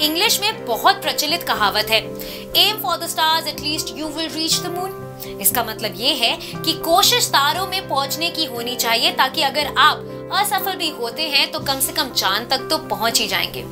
English में बहुत प्रचलित कहावत है। Aim for the stars at least you will reach the moon इसका मतलब ये है कि कोशिश तारों में पहुँचने की होनी चाहिए ताकि अगर आप असफल भी होते हैं तो कम से कम चाँद तक तो पहुँच ही जाएँगे।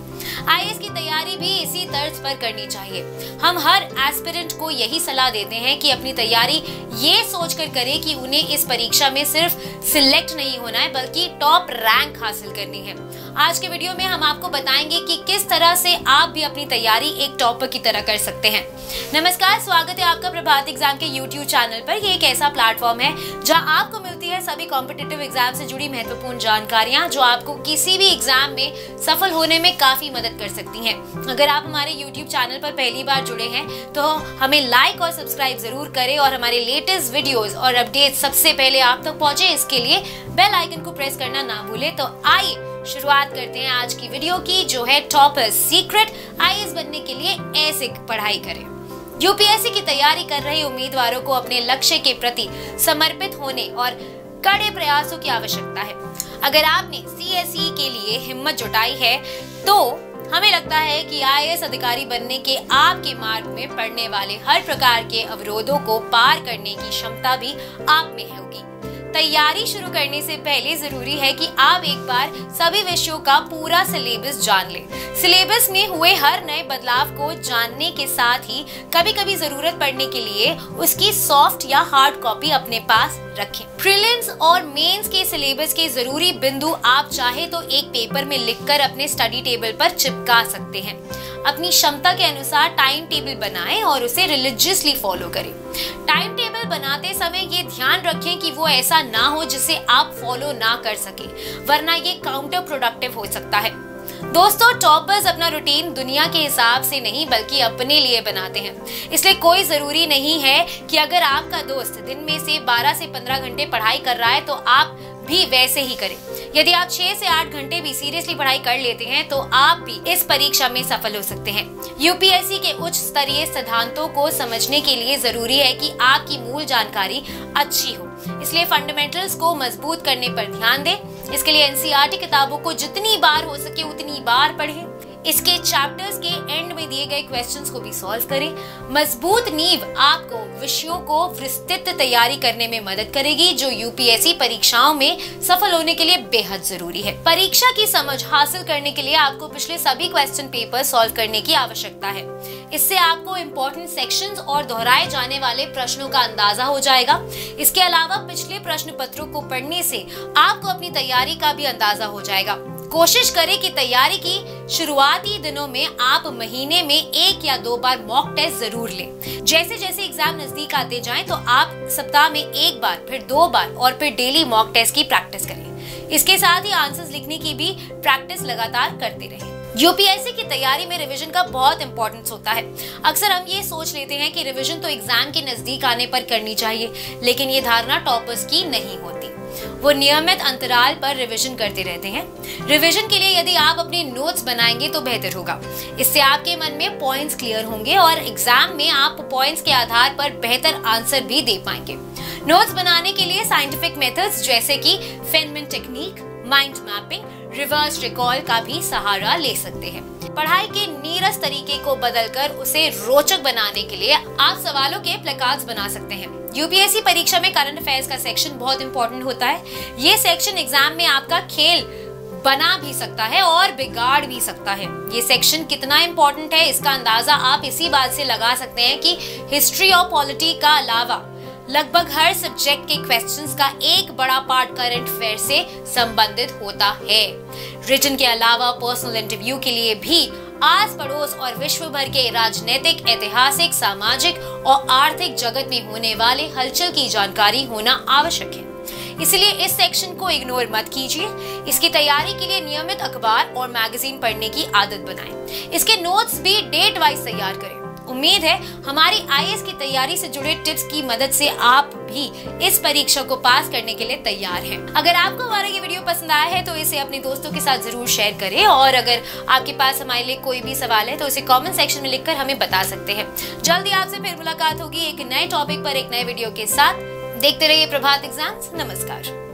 आईएएस की तैयारी भी इसी तर्ज पर करनी चाहिए। हम हर एस्पिरेंट को यही सलाह देते हैं कि अपनी तैयारी ये सोचकर करें कि उन्हें इस परीक्षा में सिर्फ़ सिलेक्ट नहीं होना है, बल्कि टॉप रैंक हासिल करनी है। आज के वीडियो में हम आपको बताएँगे कि किस तरह से आप भी अपनी तैयारी एक टॉपर की तरह कर सकते हैं। नमस्कार, स्वागत है आपका प्रभात एग्ज़ाम के यूट्यूब चैनल पर। ये एक ऐसा प्लेटफॉर्म है जहाँ आपको मिलती है सभी कॉम्पिटेटिव एग्ज़ाम से जुड़ी महत्वपूर्ण जानकारियाँ जो आपको किसी भी एग्ज़ाम में सफल होने में काफ़ी मदद कर सकती हैं। अगर आप हमारे यूट्यूब चैनल पर पहली बार जुड़े हैं तो हमें लाइक और सब्सक्राइब ज़रूर करें और हमारे लेटेस्ट वीडियोस और अपडेट सबसे पहले आप तक पहुँचे, इसके लिए बेल आइकन को प्रेस करना ना भूले। तो आइए शुरुआत करते हैं आज की वीडियो की, जो है टॉपर सीक्रेट आई बनने के लिए ऐसे पढ़ाई करें। यूपीएससी की तैयारी कर रहे उम्मीदवारों को अपने लक्ष्य के प्रति समर्पित होने और कड़े प्रयासों की आवश्यकता है। अगर आपने सी के लिए हिम्मत जुटाई है तो हमें लगता है कि आईएएस अधिकारी बनने के आपके मार्ग में पड़ने वाले हर प्रकार के अवरोधों को पार करने की क्षमता भी आप में होगी। तैयारी शुरू करने से पहले ज़रूरी है कि आप एक बार सभी विषयों का पूरा सिलेबस जान लें। सिलेबस में हुए हर नए बदलाव को जानने के साथ ही कभी कभी ज़रूरत पड़ने के लिए उसकी सॉफ्ट या हार्ड कॉपी अपने पास रखें। प्रिलिम्स और मेंस के सिलेबस के ज़रूरी बिंदु आप चाहे तो एक पेपर में लिखकर अपने स्टडी टेबल पर चिपका सकते हैं। अपनी क्षमता के अनुसार टाइम टेबल बनाएँ और उसे रिलीजियसली फॉलो करें। टाइम टेबल बनाते समय ये ध्यान रखें कि वो ऐसा ना हो जिसे आप फॉलो ना कर सके, वरना ये काउंटर प्रोडक्टिव हो सकता है। दोस्तों टॉपर्स अपना रूटीन दुनिया के हिसाब से नहीं, बल्कि अपने लिए बनाते हैं। इसलिए कोई ज़रूरी नहीं है कि अगर आपका दोस्त दिन में से 12 से 15 घंटे पढ़ाई कर रहा है तो आप भी वैसे ही करें। यदि आप छह से आठ घंटे भी सीरियसली पढ़ाई कर लेते हैं तो आप भी इस परीक्षा में सफल हो सकते हैं। यूपीएससी के उच्च स्तरीय सिद्धांतों को समझने के लिए ज़रूरी है कि आपकी मूल जानकारी अच्छी हो। इसलिए फंडामेंटल्स को मज़बूत करने पर ध्यान दें। इसके लिए एनसीईआरटी किताबों को जितनी बार हो सके उतनी बार पढ़ें। इसके चैप्टर्स के एंड में दिए गए क्वेश्चंस को भी सॉल्व करें। मज़बूत नींव आपको विषयों को विस्तृत तैयारी करने में मदद करेगी, जो यूपीएससी परीक्षाओं में सफल होने के लिए बेहद ज़रूरी है। परीक्षा की समझ हासिल करने के लिए आपको पिछले सभी क्वेश्चन पेपर सॉल्व करने की आवश्यकता है। इससे आपको इम्पोर्टेंट सेक्शन और दोहराए जाने वाले प्रश्नों का अंदाज़ा हो जाएगा। इसके अलावा पिछले प्रश्न पत्रों को पढ़ने से आपको अपनी तैयारी का भी अंदाज़ा हो जाएगा। कोशिश करें कि तैयारी की शुरुआती दिनों में आप महीने में एक या दो बार मॉक टेस्ट ज़रूर लें। जैसे जैसे एग्ज़ाम नज़दीक आते जाएँ तो आप सप्ताह में एक बार, फिर दो बार और फिर डेली मॉक टेस्ट की प्रैक्टिस करें। इसके साथ ही आंसर्स लिखने की भी प्रैक्टिस लगातार करते रहें। यूपीएससी की तैयारी में रिवीजन का बहुत इंपॉर्टेंस होता है। अक्सर हम ये सोच लेते हैं कि रिवीजन तो एग्ज़ाम के नज़दीक आने पर करनी चाहिए, लेकिन ये धारणा टॉपर्स की नहीं होती। वो नियमित अंतराल पर रिवीजन करते रहते हैं। रिवीजन के लिए यदि आप अपने नोट्स बनाएँगे तो बेहतर होगा। इससे आपके मन में पॉइंट्स क्लियर होंगे और एग्ज़ाम में आप पॉइंट्स के आधार पर बेहतर आंसर भी दे पाएँगे। नोट्स बनाने के लिए साइंटिफिक मेथड्स जैसे कि Feynman technique mind mapping reverse recall का भी सहारा ले सकते हैं। पढ़ाई के नीरस तरीके को बदलकर उसे रोचक बनाने के लिए आप सवालों के प्लेकार्ड्स बना सकते हैं। यूपीएससी परीक्षा में करंट अफेयर्स का सेक्शन बहुत इंपॉर्टेंट होता है। ये सेक्शन एग्ज़ाम में आपका खेल बना भी सकता है और बिगाड़ भी सकता है। ये सेक्शन कितना इम्पोर्टेंट है, इसका अंदाज़ा आप इसी बात से लगा सकते हैं कि हिस्ट्री और पॉलिटी का अलावा लगभग हर सब्जेक्ट के क्वेश्चंस का एक बड़ा पार्ट करंट अफेयर से संबंधित होता है। रिटर्न के अलावा पर्सनल इंटरव्यू के लिए भी आस पड़ोस और विश्व भर के राजनीतिक, ऐतिहासिक, सामाजिक और आर्थिक जगत में होने वाले हलचल की जानकारी होना आवश्यक है। इसलिए इस सेक्शन को इग्नोर मत कीजिए। इसकी तैयारी के लिए नियमित अखबार और मैगजीन पढ़ने की आदत बनाएँ। इसके नोट्स भी डेट वाइज तैयार करें। उम्मीद है हमारी आई की तैयारी से जुड़े टिप्स की मदद से आप भी इस परीक्षा को पास करने के लिए तैयार हैं। अगर आपको हमारा ये वीडियो पसंद आया है तो इसे अपने दोस्तों के साथ ज़रूर शेयर करें और अगर आपके पास हमारे लिए कोई भी सवाल है तो इसे कमेंट सेक्शन में लिखकर हमें बता सकते हैं। जल्दी आपसे फिर मुलाकात होगी एक नए टॉपिक पर, एक नए वीडियो के साथ। देखते रहिए प्रभात एग्ज़ाम्स नमस्कार।